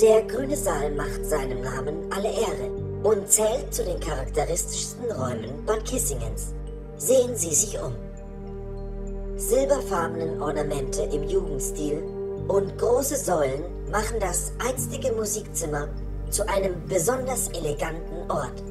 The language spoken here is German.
Der grüne Saal macht seinem Namen alle Ehre und zählt zu den charakteristischsten Räumen Bad Kissingens. Sehen Sie sich um. Silberfarbenen Ornamente im Jugendstil und große Säulen machen das einstige Musikzimmer zu einem besonders eleganten Ort.